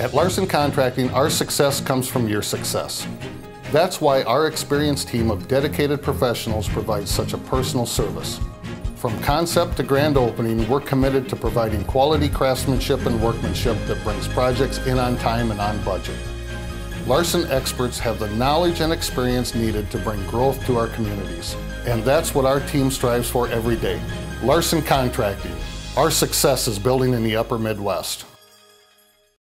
At Larson Contracting, our success comes from your success. That's why our experienced team of dedicated professionals provides such a personal service. From concept to grand opening, we're committed to providing quality craftsmanship and workmanship that brings projects in on time and on budget. Larson experts have the knowledge and experience needed to bring growth to our communities. And that's what our team strives for every day. Larson Contracting. Our success is building in the upper Midwest.